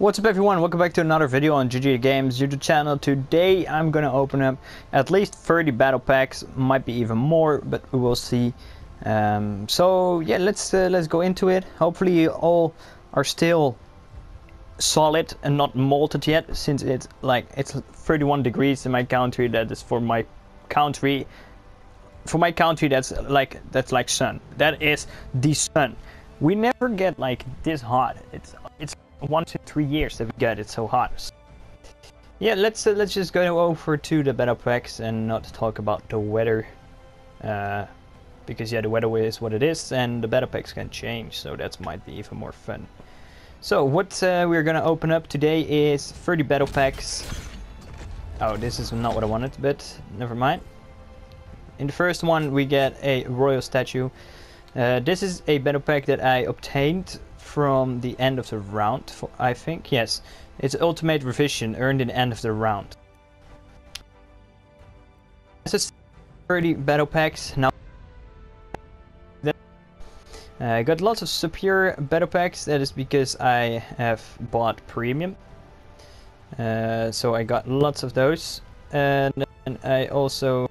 What's up everyone, welcome back to another video on G-J Games YouTube channel. Today I'm gonna open up at least 30 battle packs, might be even more, but we will see. Um, so yeah, let's uh, let's go into it. Hopefully you all are still solid and not molted yet, since it's like it's 31 degrees in my country. That is for my country. For my country, that's like that's like sun. That is the sun. We never get like this hot. It's it's one to three years that we get it so hot. Yeah, let's uh, let's just go over to the battle packs and not talk about the weather, uh, because yeah, the weather is what it is, and the battle packs can change, so that might be even more fun. So what uh, we're gonna open up today is 30 battle packs. Oh, this is not what I wanted, but never mind. In the first one, we get a royal statue. Uh, this is a battle pack that I obtained from the end of the round, I think. Yes, it's ultimate revision earned in the end of the round. This is 30 battle packs now. Uh, I got lots of superior battle packs. That is because I have bought premium. Uh, so I got lots of those, and, and I also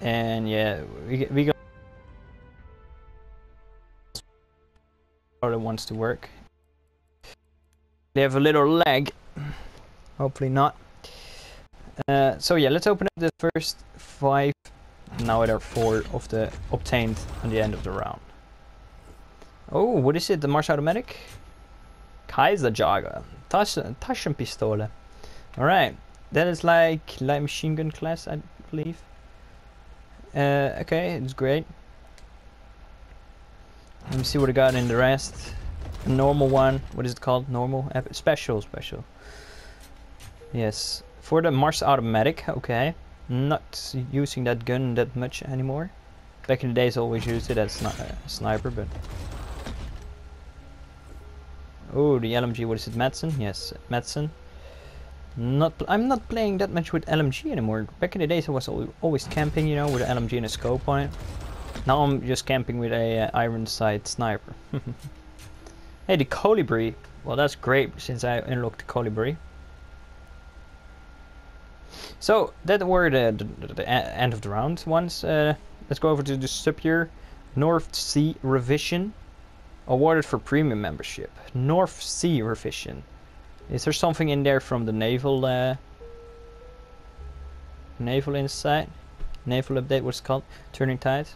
and yeah, we we got probably wants to work. They have a little lag. Hopefully not. Uh, so yeah, let's open up the first five. Now there are four of the obtained on the end of the round. Oh, what is it? The Mars Automatic? Kaiserjäger. Taschenpistole. Alright. That is like light machine gun class, I believe. Uh, okay, it's great. Let me see what I got in the rest. A normal one. What is it called? Normal? Special, special. Yes. For the Mars Automatic, okay. Not using that gun that much anymore. Back in the days I always used it as a sniper, but... Oh, the LMG, what is it, Madsen? Yes, Madsen. Not, I'm not playing that much with LMG anymore. Back in the days I was always camping, you know, with an LMG and a scope on it. Now I'm just camping with a uh, iron sight sniper. hey, the Kolibri. Well, that's great since I unlocked the Kolibri. So that were the, the, the end of the round ones. Uh, let's go over to the superior North Sea Revision. Awarded for premium membership. North Sea Revision. Is there something in there from the naval uh, naval insight? Naval update, was called? Turning Tide?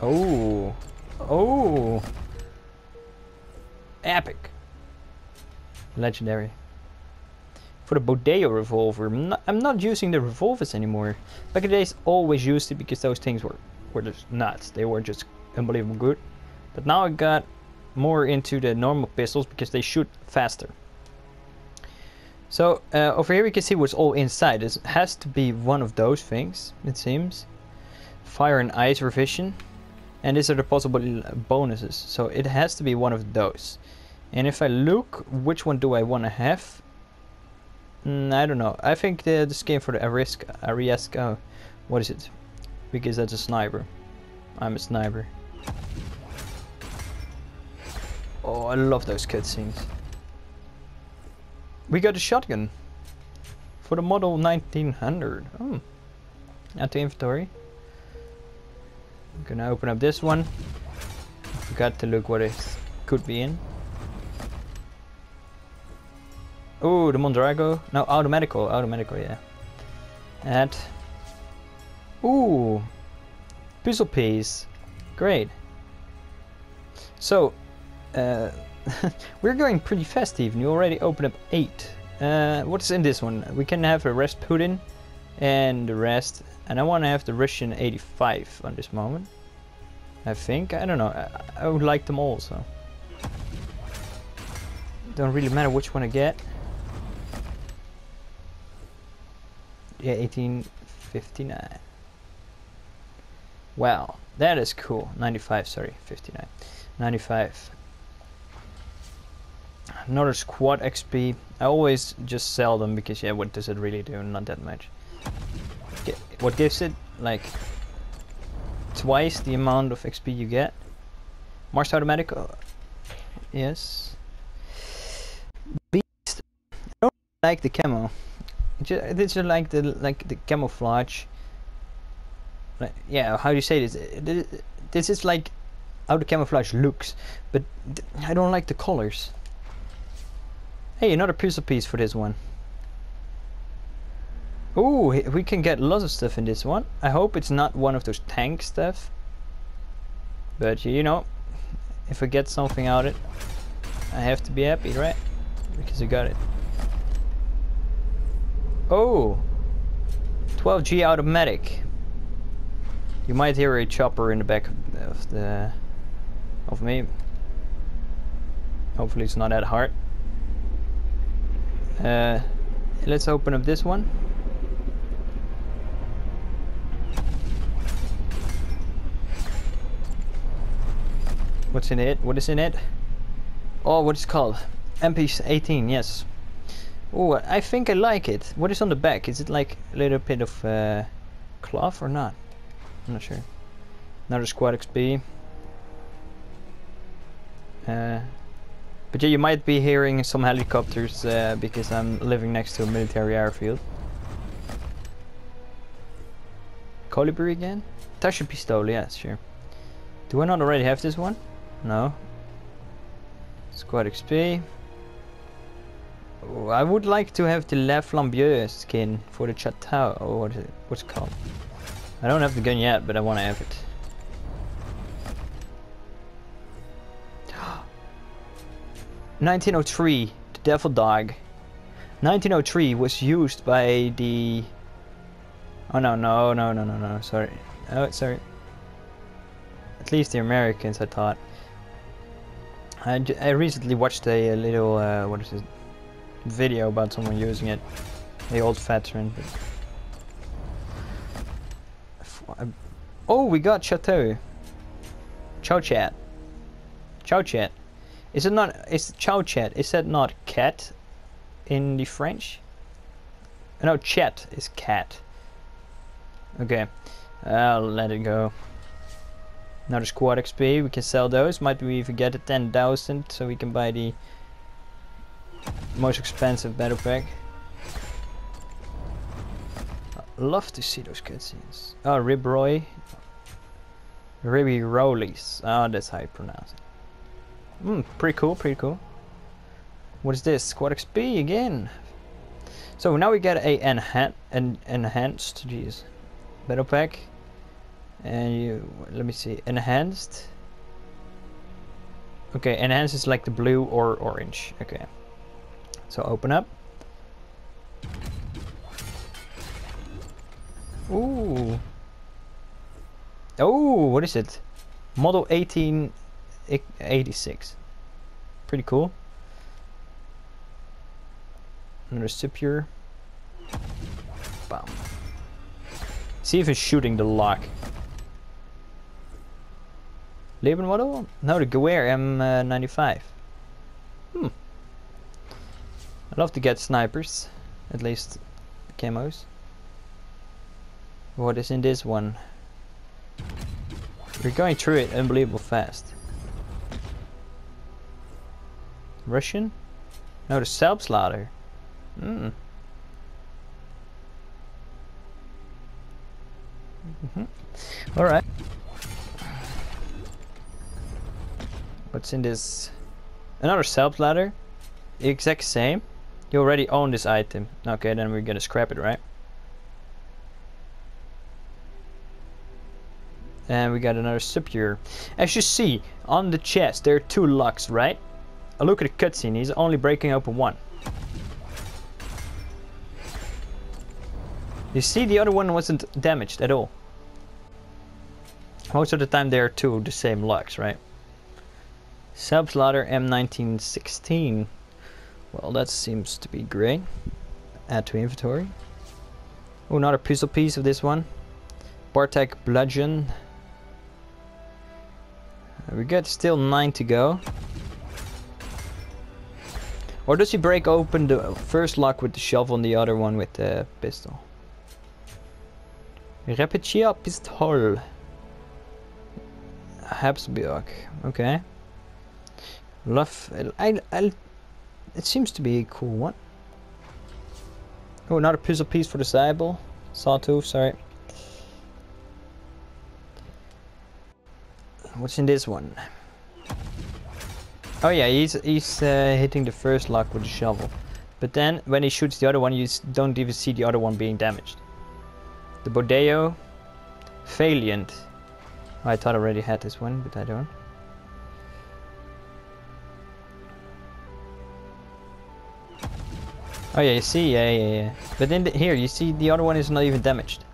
Oh. Oh. Epic. Legendary. For the Bodeo revolver, I'm not, I'm not using the revolvers anymore. Back in the days, always used it because those things were, were just nuts. They were just unbelievable good. But now I got more into the normal pistols because they shoot faster. So uh, over here we can see what's all inside. This has to be one of those things, it seems. Fire and ice revision. And these are the possible bonuses. So it has to be one of those. And if I look, which one do I want to have? Mm, I don't know. I think the, the skin for the Arisk, Arisk, oh, what is it? Because that's a sniper. I'm a sniper. Oh, I love those cutscenes. We got a shotgun for the model 1900. Oh, hmm. add to inventory. I'm gonna open up this one. Forgot to look what it could be in. Oh, the Mondrago. No, automatical, automatical, yeah. And ooh, puzzle piece. Great. So uh, we're going pretty fast even. You already opened up 8. Uh, what's in this one? We can have a rest, Rasputin and the rest. And I want to have the Russian 85 on this moment. I think. I don't know. I, I would like them all, so. Don't really matter which one I get. Yeah, 1859. Wow, that is cool. 95, sorry, 59. 95 another squad XP. I always just sell them because yeah, what does it really do? Not that much. What gives it? Like twice the amount of XP you get. Mars automatic, uh, yes. Beast, I don't like the camo. Just, it's just like the like the camouflage. Yeah, how do you say this? This is like how the camouflage looks, but I don't like the colors. Hey, another puzzle piece for this one. Ooh, we can get lots of stuff in this one. I hope it's not one of those tank stuff. But you know, if I get something out of it, I have to be happy, right? Because I got it. Oh! 12G automatic. You might hear a chopper in the back of the of me. Hopefully it's not that hard. Uh, let's open up this one. What's in it? What is in it? Oh, what is called? MP18, yes. Oh, I think I like it. What is on the back? Is it like a little bit of uh, cloth or not? I'm not sure. Another squad XP. Uh, but yeah, you might be hearing some helicopters uh, because I'm living next to a military airfield. Kolibri again? Tasha Pistol, yeah, sure. Do I not already have this one? No. Squad XP. Oh, I would like to have the La Flambeuse skin for the Chateau, or what is it? What's it called? I don't have the gun yet, but I want to have it. 1903, the Devil Dog. 1903 was used by the... Oh no, no, no, no, no, no, sorry. Oh, sorry. At least the Americans, I thought. I, I recently watched a, a little, uh, what is it, video about someone using it. The old veteran. Oh, we got Chateau. Chow Chat. Chow Chat. Is it not, is Chow Chat, is that not cat in the French? No, chat is cat. Okay, I'll let it go. Another squad XP, we can sell those. Might we even get a 10,000 so we can buy the most expensive battle pack. love to see those cutscenes. Oh, Rib Roy. Ribby Rollies. Oh, that's how you pronounce it. Hmm, pretty cool, pretty cool. What is this? Squad XP again. So now we get a enhan an enhanced, jeez, battle pack and you let me see enhanced okay enhanced is like the blue or orange okay so open up Ooh. Oh, what is it? Model 1886. Pretty cool. Another Super. Bam. See if it's shooting the lock. Lebenmodel? No, the Gewehr M95. Hmm. I'd love to get snipers. At least camos. What is in this one? We're going through it unbelievable fast. Russian? No, the Selbstlader. Hmm. Mm -hmm. Alright. What's in this? Another Selbstlader? Exact same? You already own this item. Okay, then we're gonna scrap it, right? And we got another Superior. As you see, on the chest, there are two locks, right? A look at the cutscene, he's only breaking open one. You see, the other one wasn't damaged at all. Most of the time, they are two the same locks, right? Selbstlader M1916. Well, that seems to be great. Add to inventory. Oh, another puzzle piece of this one. Bartek Bludgeon. Uh, we got still nine to go. Or does he break open the first lock with the shovel and the other one with the pistol? Repetier pistol. Habsburg. Okay. Love. I, I, it seems to be a cool one. Oh, another puzzle piece for the Saw Sawtooth, sorry. What's in this one? Oh yeah, he's he's uh, hitting the first lock with the shovel. But then, when he shoots the other one, you don't even see the other one being damaged. The Bodeo. Valiant. I thought I already had this one, but I don't. Oh yeah, you see, yeah, yeah, yeah. But then the, here, you see the other one is not even damaged.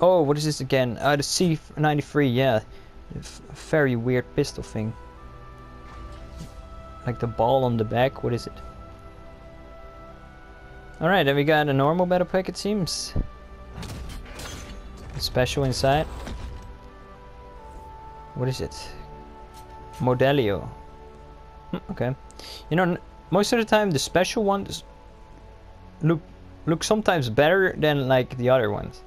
Oh, what is this again? Uh, the C93, yeah. very weird pistol thing. Like the ball on the back, what is it? Alright, then we got a normal battle pack it seems. Special inside. What is it? Modelio. Hmm, okay. You know, most of the time the special ones look look sometimes better than like the other ones.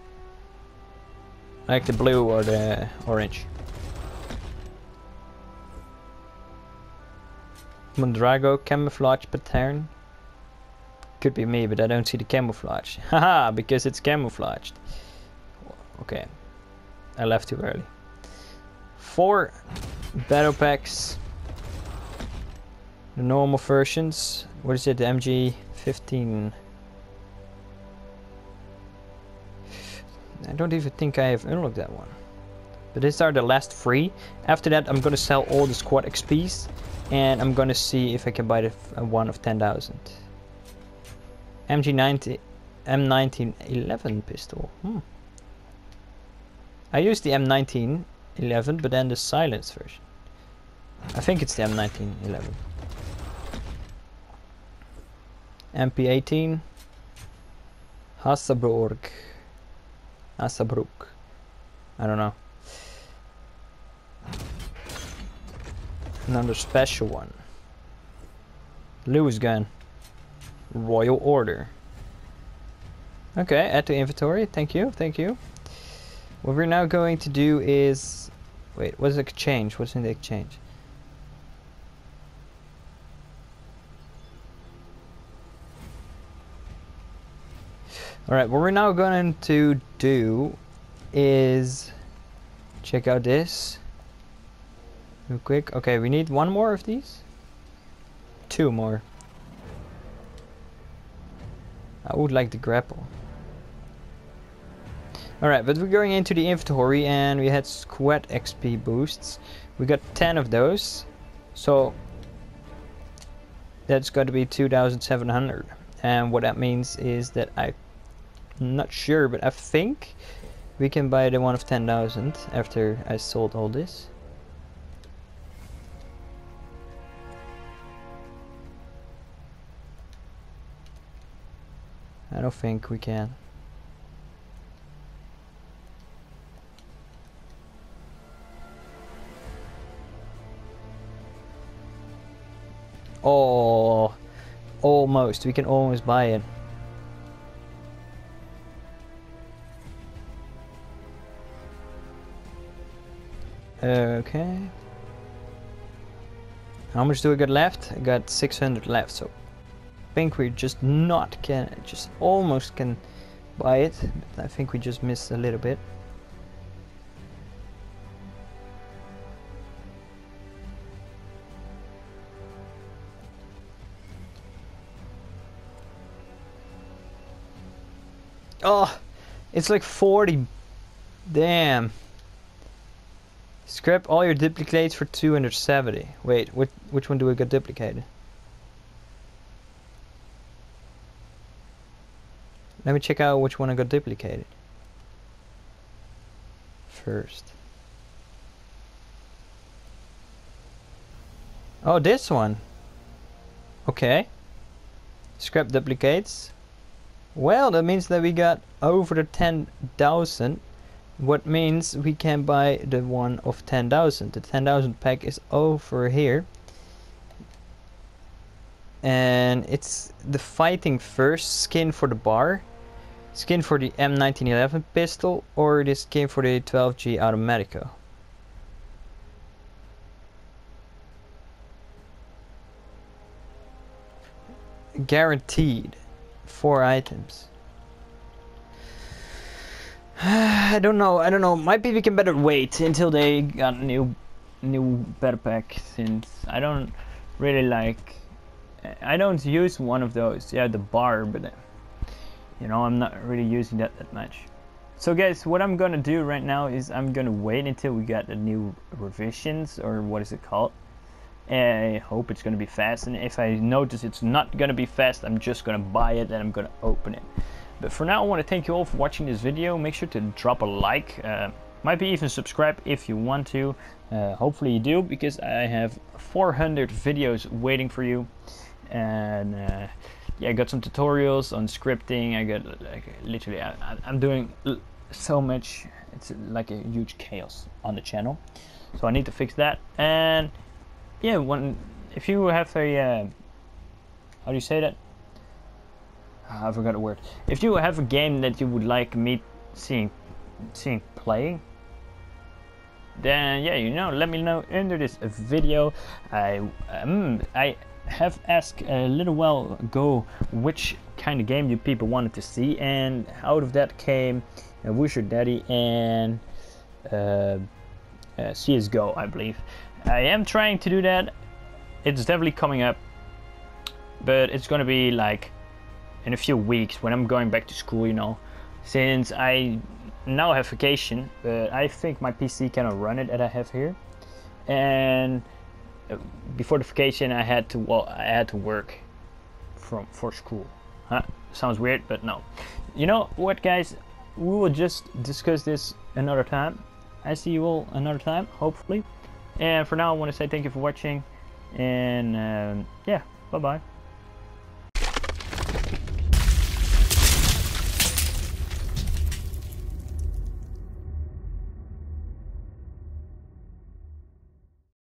Like the blue or the orange. Mondrago camouflage pattern. Could be me, but I don't see the camouflage. Haha, because it's camouflaged. Okay. I left too early. Four battle packs the normal versions. What is it? The MG15. I don't even think I have unlocked that one. But these are the last three. After that, I'm gonna sell all the squad XPs, and I'm gonna see if I can buy the uh, one of 10,000. MG90, M1911 pistol. Hmm. I used the M1911, but then the silenced version. I think it's the M1911. MP18 Hasselburg Hasselbrook I don't know another special one. Lewis gun. Royal Order. Okay add to inventory. Thank you thank you. What we're now going to do is wait what's the exchange? What's in the exchange? Alright, what we're now going to do is check out this real quick. Okay, we need one more of these. Two more. I would like the grapple. Alright, but we're going into the inventory and we had squad XP boosts. We got 10 of those. So that's got to be 2,700. And what that means is that I'm not sure, but I think we can buy the one of 10,000 after I sold all this. I don't think we can. Oh, almost. We can almost buy it. Okay. How much do we got left? I got 600 left, so think we just not can, just almost can buy it. I think we just missed a little bit. Oh, it's like 40. Damn. Scrap all your duplicates for 270. Wait, which, which one do we get duplicated? Let me check out which one I got duplicated. First. Oh, this one. Okay. Scrap duplicates. Well, that means that we got over the 10,000 what means we can buy the one of 10,000 the 10,000 pack is over here and it's the fighting first skin for the bar Skin for the M1911 pistol or this skin for the 12G Automatico. Guaranteed. Four items. I don't know, I don't know. Might be we can better wait until they got new new better pack since I don't really like I don't use one of those. Yeah, the bar, but you know I'm not really using that that much. So guys, what I'm gonna do right now is I'm gonna wait until we got the new revisions or what is it called. I hope it's gonna be fast. And if I notice it's not gonna be fast, I'm just gonna buy it and I'm gonna open it. But for now, I want to thank you all for watching this video. Make sure to drop a like. Uh, might be even subscribe if you want to. Uh, hopefully you do because I have 400 videos waiting for you. And uh, yeah, I got some tutorials on scripting. I got like literally, I, I'm doing so much. It's like a huge chaos on the channel. So I need to fix that. And yeah, when if you have a uh, how do you say that? I forgot a word. If you have a game that you would like me seeing seeing playing, then yeah, you know, let me know under this video. I um, I have asked a little while ago which kind of game you people wanted to see, and out of that came uh, Your Daddy and uh, uh, CS:GO, I believe. I am trying to do that. It's definitely coming up, but it's gonna be like in a few weeks when I'm going back to school, you know, since I now have vacation, but I think my PC cannot run it that I have here. And before the vacation, I had to well, I had to work from for school. Huh? Sounds weird, but no. You know what, guys? We will just discuss this another time. I see you all another time, hopefully. And for now, I want to say thank you for watching. And um, yeah, bye bye.